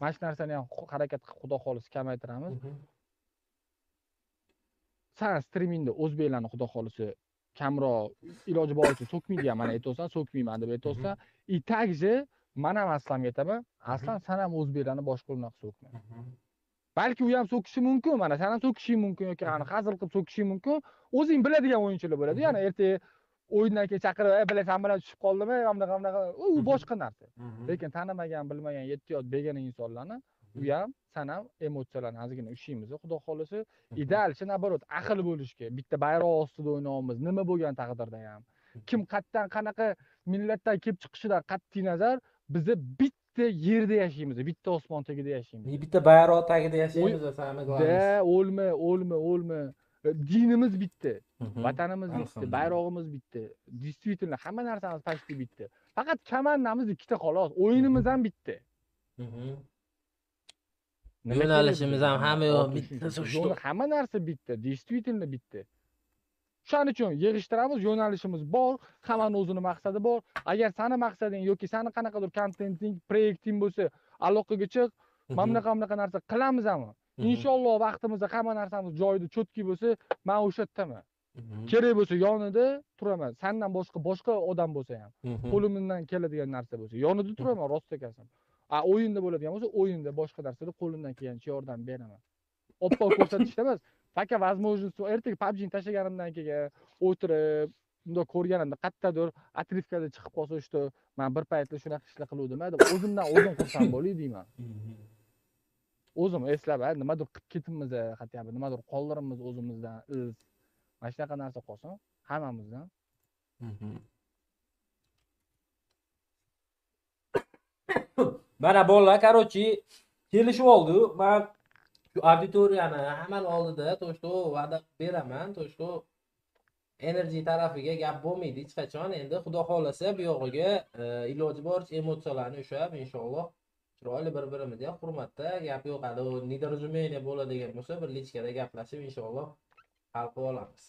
Mana shu narsani ham harakat qilib xudo xohlasa kamaytiramiz. Mhm. san strimingda o'zbeklarni xudo xohlasa kamroq iloji boricha so'kmaydi ham mana aytyapsan so'kmayman deb aytyapsan и также man ham aslamga aytaman aslan san ham o'zbeklarni boshqa unaqa so'kma. Balki u ham so'kishi mumkin mana san ham so'kishing mumkin yoki hazil qilib so'kishing mumkin o'zing biladigan o'yinchilar bo'ladi. Yana ertaga o'yindan keyin chaqirib ey bilasan bilan tushib qoldimi? Bunaqa bunaqa. U boshqa narsa. Lekin tanimagan bilmagan yetti yot begona insonlarni u ham san ham emotsiyalarni ozgina ushlaymiz xudo xohlasa. И дальше наоборот ahil bo'lishga bitta bayroq ostida o'ynayapmiz nima bo'lgan taqdirda ham. Kim qayerdan qanaqa millatdan kelib chiqishidan qat'iy nazar biza bitta yerda yashaymiz bitta osmon tagida yashaymiz bitta bayroq tagida yashaymiz da o'lma o'lma o'lma dinimiz bitta vatanimiz bitta bayrog'imiz bitta действительно hamma narsamiz почти bitta faqat komandamiz ikkita xolos o'yinimiz ham bitta Yo'nalishimiz ham hamma yoq bitta, hamma narsa bitta действительно bitta shuning uchun yig'ishtiramiz yo'nalishimiz bor hammani o'zini maqsadi bor. Agar sani maqsading yoki sani qanaqadir kontenting proyekting bo'lsa aloqaga chiq mana bunaqa bunaqa narsa qilamiz hamma. Inshaalloh vaqtimizda hamma narsamiz joyida cho'tki bo'lsa man o'sha yerdaman kerak bo'lsa yonida turaman. Sandan boshqa boshqa odam bo'lsa ham. Qo'limdan keladigan narsa bo'lsa. Yonida turaman rost aytasan a o'yinda bo'ladigan bo'lsa o'yinda boshqa narsada qo'limdan kelgancha yordam beraman. Oppoq ko'rsatishda emas. Пока возможность ertaga pubgni tashlaganimdan keyin o'tirib bundoq ko'rganimda qayerdadir отрывкада chiqib qolsa что man bir paytlar shunaqa ishlar qiluvdim deb o'zimdan o'zim xursand bo'lay deyman. O'zim eslab "A, nimadir qilib ketibmiz хотя бы nimadir qoldiribmiz o'zimizdan iz. Mana shunaqa narsa qolsin hammamizdan. Mana bolalar короче kelishib oldi man shu auditoriyani hammani oldida то что va'da beraman то что energy tarafiga gap bo'lmaydi hech qachon. Endi xudo xohlasa bu yog'iga e, iloji boricha emotsiyalarni ushlab inshaalloh chiroyli bir birimizga hurmatda gap yo'q. Hali u недоразумение bo'ladigan bo'lsa bir lichkada gaplashib inshaalloh hal qilib olamiz